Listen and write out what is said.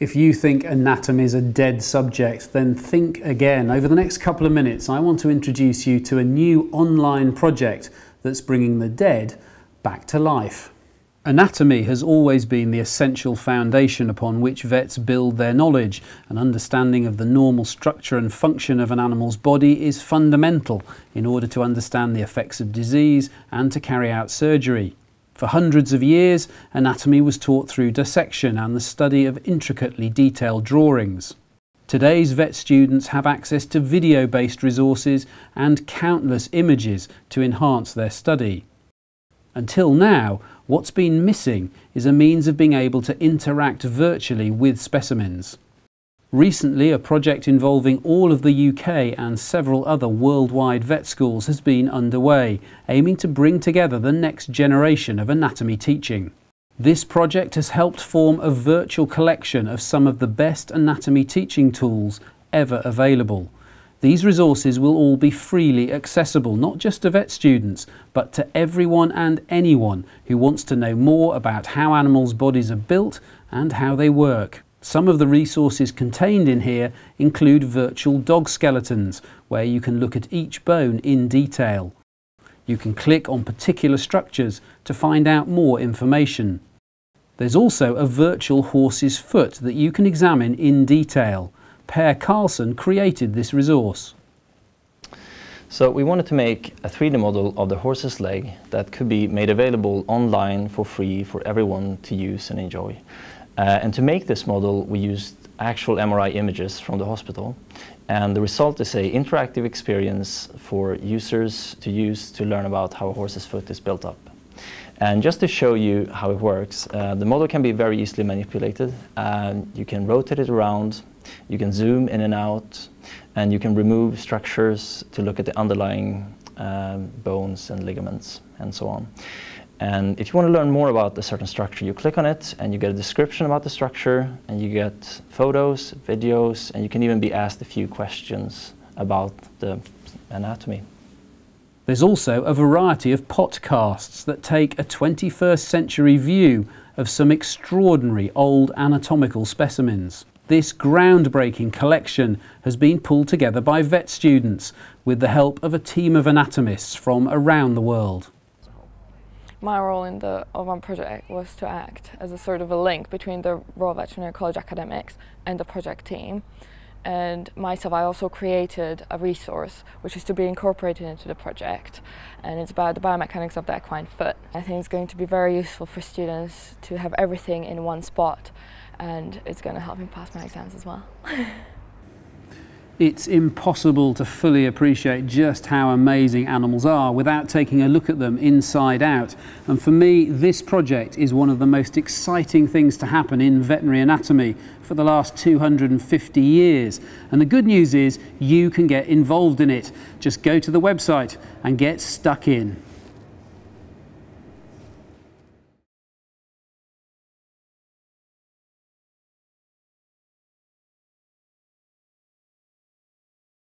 If you think anatomy is a dead subject, then think again. Over the next couple of minutes, I want to introduce you to a new online project that's bringing the dead back to life. Anatomy has always been the essential foundation upon which vets build their knowledge. An understanding of the normal structure and function of an animal's body is fundamental in order to understand the effects of disease and to carry out surgery. For hundreds of years, anatomy was taught through dissection and the study of intricately detailed drawings. Today's vet students have access to video-based resources and countless images to enhance their study. Until now, what's been missing is a means of being able to interact virtually with specimens. Recently, a project involving all of the UK and several other worldwide vet schools has been underway, aiming to bring together the next generation of anatomy teaching. This project has helped form a virtual collection of some of the best anatomy teaching tools ever available. These resources will all be freely accessible, not just to vet students, but to everyone and anyone who wants to know more about how animals' bodies are built and how they work. Some of the resources contained in here include virtual dog skeletons, where you can look at each bone in detail. You can click on particular structures to find out more information. There's also a virtual horse's foot that you can examine in detail. Per Carlson created this resource. So we wanted to make a 3D model of the horse's leg that could be made available online for free for everyone to use and enjoy. Uh, and to make this model, we used actual MRI images from the hospital. And the result is a interactive experience for users to use to learn about how a horse's foot is built up. And just to show you how it works, uh, the model can be very easily manipulated. you can rotate it around, you can zoom in and out, and you can remove structures to look at the underlying um, bones and ligaments and so on. And if you want to learn more about a certain structure, you click on it and you get a description about the structure and you get photos, videos, and you can even be asked a few questions about the anatomy. There's also a variety of podcasts that take a 21st century view of some extraordinary old anatomical specimens. This groundbreaking collection has been pulled together by vet students with the help of a team of anatomists from around the world my role in the OVAM project was to act as a sort of a link between the Royal Veterinary College academics and the project team. And myself, I also created a resource which is to be incorporated into the project. And it's about the biomechanics of the equine foot. I think it's going to be very useful for students to have everything in one spot. And it's going to help me pass my exams as well. it's impossible to fully appreciate just how amazing animals are without taking a look at them inside out. And for me, this project is one of the most exciting things to happen in veterinary anatomy for the last 250 years. And the good news is you can get involved in it. Just go to the website and get stuck in.